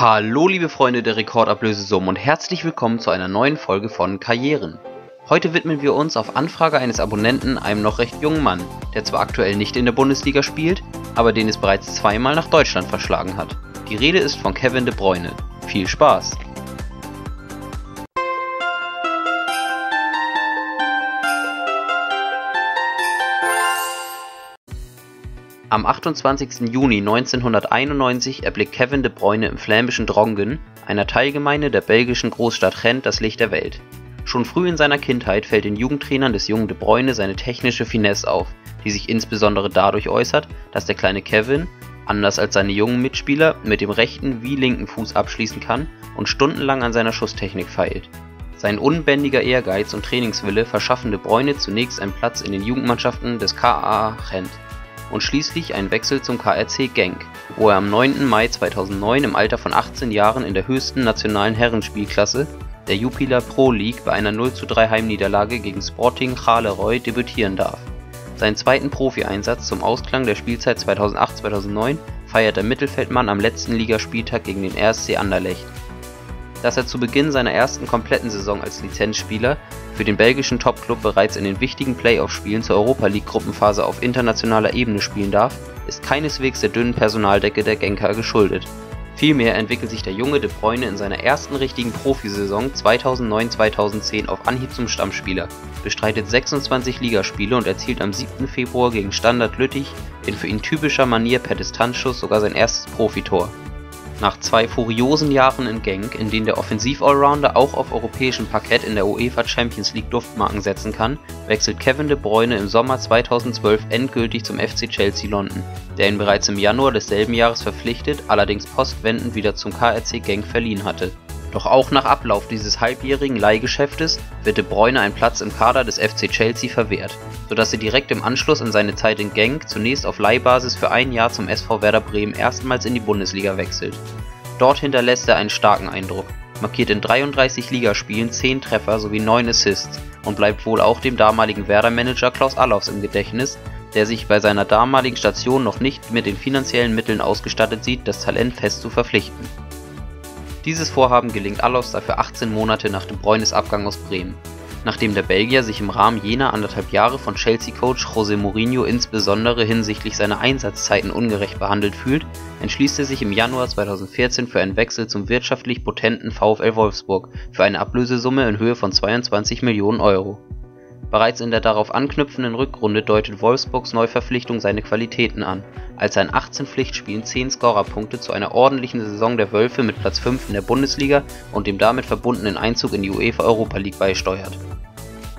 Hallo liebe Freunde der Rekordablösesummen und herzlich willkommen zu einer neuen Folge von Karrieren. Heute widmen wir uns auf Anfrage eines Abonnenten einem noch recht jungen Mann, der zwar aktuell nicht in der Bundesliga spielt, aber den es bereits zweimal nach Deutschland verschlagen hat. Die Rede ist von Kevin de Bruyne. Viel Spaß! Am 28. Juni 1991 erblickt Kevin de Bruyne im flämischen Drongen, einer Teilgemeinde der belgischen Großstadt Gent, das Licht der Welt. Schon früh in seiner Kindheit fällt den Jugendtrainern des jungen de Bruyne seine technische Finesse auf, die sich insbesondere dadurch äußert, dass der kleine Kevin, anders als seine jungen Mitspieler, mit dem rechten wie linken Fuß abschließen kann und stundenlang an seiner Schusstechnik feilt. Sein unbändiger Ehrgeiz und Trainingswille verschaffen de Bruyne zunächst einen Platz in den Jugendmannschaften des KAA Gent und schließlich einen Wechsel zum KRC Genk, wo er am 9. Mai 2009 im Alter von 18 Jahren in der höchsten nationalen Herrenspielklasse, der Jupiler Pro League, bei einer 0:3 Heimniederlage gegen Sporting Charleroi debütieren darf. Seinen zweiten Profieinsatz zum Ausklang der Spielzeit 2008/2009 feiert der Mittelfeldmann am letzten Ligaspieltag gegen den RSC Anderlecht dass er zu Beginn seiner ersten kompletten Saison als Lizenzspieler für den belgischen Topklub bereits in den wichtigen Playoff-Spielen zur Europa-League-Gruppenphase auf internationaler Ebene spielen darf, ist keineswegs der dünnen Personaldecke der Genker geschuldet. Vielmehr entwickelt sich der junge De Bruyne in seiner ersten richtigen Profisaison 2009/2010 auf Anhieb zum Stammspieler, bestreitet 26 Ligaspiele und erzielt am 7. Februar gegen Standard Lüttich in für ihn typischer Manier per Distanzschuss sogar sein erstes Profitor nach zwei furiosen Jahren in Genk, in denen der Offensiv-Allrounder auch auf europäischem Parkett in der UEFA Champions League Duftmarken setzen kann, wechselt Kevin De Bruyne im Sommer 2012 endgültig zum FC Chelsea London, der ihn bereits im Januar desselben Jahres verpflichtet, allerdings postwendend wieder zum KRC Genk verliehen hatte doch auch nach Ablauf dieses halbjährigen Leihgeschäftes wird De Bruyne ein Platz im Kader des FC Chelsea verwehrt, sodass er direkt im Anschluss an seine Zeit in Genk zunächst auf Leihbasis für ein Jahr zum SV Werder Bremen erstmals in die Bundesliga wechselt. Dort hinterlässt er einen starken Eindruck, markiert in 33 Ligaspielen 10 Treffer sowie 9 Assists und bleibt wohl auch dem damaligen Werder-Manager Klaus Allofs im Gedächtnis, der sich bei seiner damaligen Station noch nicht mit den finanziellen Mitteln ausgestattet sieht, das Talent fest zu verpflichten dieses Vorhaben gelingt Allos dafür 18 Monate nach dem Bruynes Abgang aus Bremen. Nachdem der Belgier sich im Rahmen jener anderthalb Jahre von Chelsea-Coach José Mourinho insbesondere hinsichtlich seiner Einsatzzeiten ungerecht behandelt fühlt, entschließt er sich im Januar 2014 für einen Wechsel zum wirtschaftlich potenten VfL Wolfsburg für eine Ablösesumme in Höhe von 22 Millionen Euro Bereits in der darauf anknüpfenden Rückrunde deutet Wolfsburgs Neuverpflichtung seine Qualitäten an, als er in 18 Pflichtspielen 10 Scorerpunkte zu einer ordentlichen Saison der Wölfe mit Platz 5 in der Bundesliga und dem damit verbundenen Einzug in die UEFA Europa League beisteuert.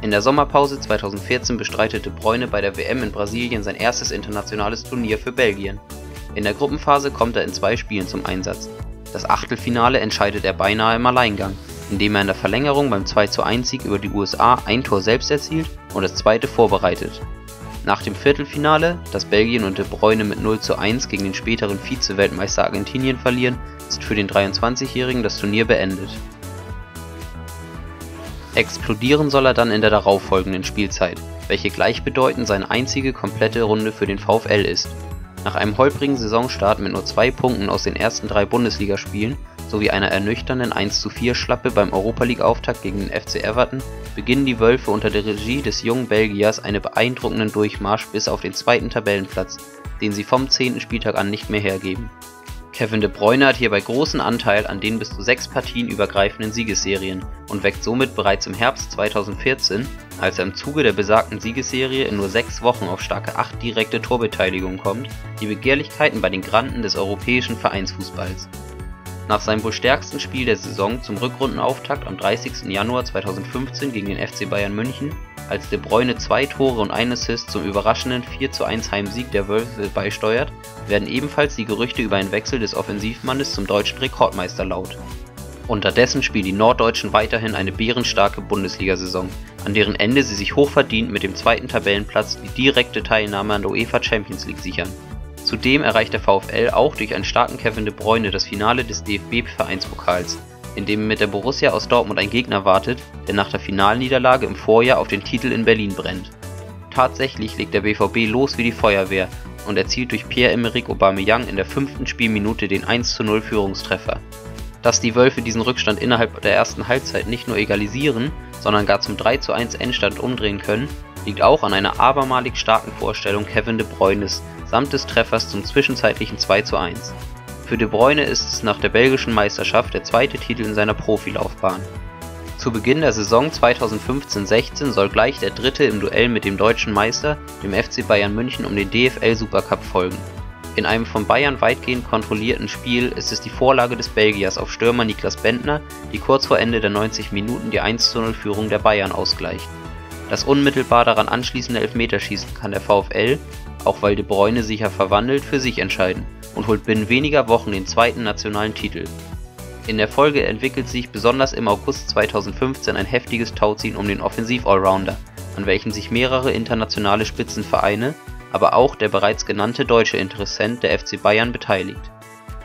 In der Sommerpause 2014 bestreitet De Bruyne bei der WM in Brasilien sein erstes internationales Turnier für Belgien. In der Gruppenphase kommt er in zwei Spielen zum Einsatz. Das Achtelfinale entscheidet er beinahe im Alleingang indem er in der Verlängerung beim 2:1-Sieg über die USA ein Tor selbst erzielt und das zweite vorbereitet. Nach dem Viertelfinale, das Belgien und De Bruyne mit 0:1 gegen den späteren Vize-Weltmeister Argentinien verlieren, ist für den 23-Jährigen das Turnier beendet. Explodieren soll er dann in der darauffolgenden Spielzeit, welche gleichbedeutend seine einzige komplette Runde für den VfL ist. Nach einem holprigen Saisonstart mit nur zwei Punkten aus den ersten drei Bundesligaspielen sowie einer ernüchternden 1:4-Schlappe beim Europa-League-Auftakt gegen den FC Everton beginnen die Wölfe unter der Regie des jungen Belgiers einen beeindruckenden Durchmarsch bis auf den zweiten Tabellenplatz, den sie vom 10. Spieltag an nicht mehr hergeben. Kevin De Bruyne hat hierbei großen Anteil an den bis zu sechs Partien übergreifenden Siegesserien und weckt somit bereits im Herbst 2014, als er im Zuge der besagten Siegesserie in nur sechs Wochen auf starke acht direkte Torbeteiligungen kommt, die Begehrlichkeiten bei den Granden des europäischen Vereinsfußballs nach seinem wohl stärksten Spiel der Saison zum Rückrundenauftakt am 30. Januar 2015 gegen den FC Bayern München, als De Bruyne zwei Tore und ein Assist zum überraschenden 4:1 Heimsieg der Wölfe beisteuert, werden ebenfalls die Gerüchte über einen Wechsel des Offensivmannes zum deutschen Rekordmeister laut. Unterdessen spielen die Norddeutschen weiterhin eine bärenstarke Bundesliga-Saison, an deren Ende sie sich hochverdient mit dem zweiten Tabellenplatz die direkte Teilnahme an der UEFA Champions League sichern Zudem erreicht der VfL auch durch einen starken Kevin De Bruyne das Finale des DFB-Vereinspokals, in dem mit der Borussia aus Dortmund ein Gegner wartet, der nach der Finalniederlage im Vorjahr auf den Titel in Berlin brennt. Tatsächlich legt der BVB los wie die Feuerwehr und erzielt durch Pierre-Emerick Aubameyang in der fünften Spielminute den 1:0 Führungstreffer. Dass die Wölfe diesen Rückstand innerhalb der ersten Halbzeit nicht nur egalisieren, sondern gar zum 3:1 Endstand umdrehen können, liegt auch an einer abermalig starken Vorstellung Kevin De Bruynes samt des Treffers zum zwischenzeitlichen 2:1. Für De Bruyne ist es nach der belgischen Meisterschaft der zweite Titel in seiner Profilaufbahn. Zu Beginn der Saison 2015/16 soll gleich der dritte im Duell mit dem deutschen Meister, dem FC Bayern München um den DFL-Supercup folgen. In einem von Bayern weitgehend kontrollierten Spiel ist es die Vorlage des Belgiers auf Stürmer Niklas Bendtner, die kurz vor Ende der 90 Minuten die 1:0-Führung der Bayern ausgleicht. Das unmittelbar daran anschließende Elfmeterschießen kann der VfL, auch weil De Bruyne sicher verwandelt, für sich entscheiden und holt binnen weniger Wochen den zweiten nationalen Titel. In der Folge entwickelt sich besonders im August 2015 ein heftiges Tauziehen um den Offensiv-Allrounder, an welchem sich mehrere internationale Spitzenvereine, aber auch der bereits genannte deutsche Interessent der FC Bayern beteiligt.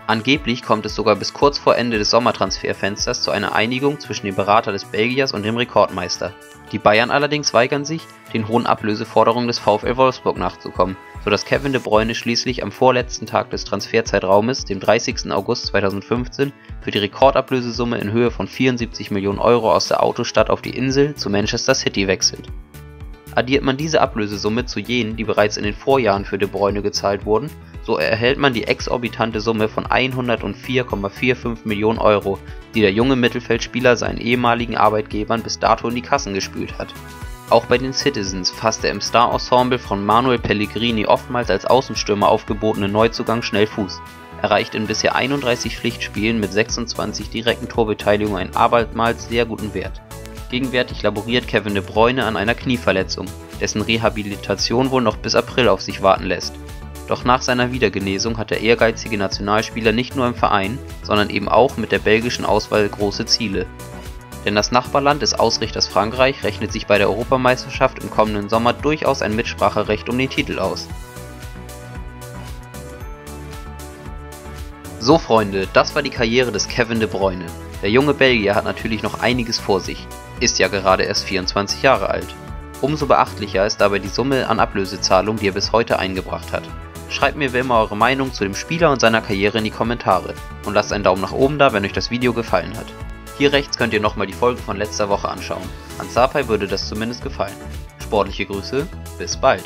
Angeblich kommt es sogar bis kurz vor Ende des Sommertransferfensters zu einer Einigung zwischen dem Berater des Belgiers und dem Rekordmeister. Die Bayern allerdings weigern sich, den hohen Ablöseforderungen des VfL Wolfsburg nachzukommen, sodass Kevin De Bruyne schließlich am vorletzten Tag des Transferzeitraumes, dem 30. August 2015, für die Rekordablösesumme in Höhe von 74 Millionen Euro aus der Autostadt auf die Insel zu Manchester City wechselt. Addiert man diese Ablösesumme zu jenen, die bereits in den Vorjahren für De Bruyne gezahlt wurden, so erhält man die exorbitante Summe von 104,45 Millionen Euro, die der junge Mittelfeldspieler seinen ehemaligen Arbeitgebern bis dato in die Kassen gespült hat. Auch bei den Citizens fasst der im Star-Ensemble von Manuel Pellegrini oftmals als Außenstürmer aufgebotene Neuzugang schnell Fuß, erreicht in bisher 31 Pflichtspielen mit 26 direkten Torbeteiligungen einen abermals sehr guten Wert. Gegenwärtig laboriert Kevin De Bruyne an einer Knieverletzung, dessen Rehabilitation wohl noch bis April auf sich warten lässt doch nach seiner Wiedergenesung hat der ehrgeizige Nationalspieler nicht nur im Verein, sondern eben auch mit der belgischen Auswahl große Ziele. Denn das Nachbarland des Ausrichters Frankreich rechnet sich bei der Europameisterschaft im kommenden Sommer durchaus ein Mitspracherecht um den Titel aus. So Freunde, das war die Karriere des Kevin De Bruyne. Der junge Belgier hat natürlich noch einiges vor sich, ist ja gerade erst 24 Jahre alt. Umso beachtlicher ist dabei die Summe an Ablösezahlung, die er bis heute eingebracht hat. Schreibt mir wie immer eure Meinung zu dem Spieler und seiner Karriere in die Kommentare und lasst einen Daumen nach oben da, wenn euch das Video gefallen hat. Hier rechts könnt ihr nochmal die Folge von letzter Woche anschauen. An Sapai würde das zumindest gefallen. Sportliche Grüße, bis bald.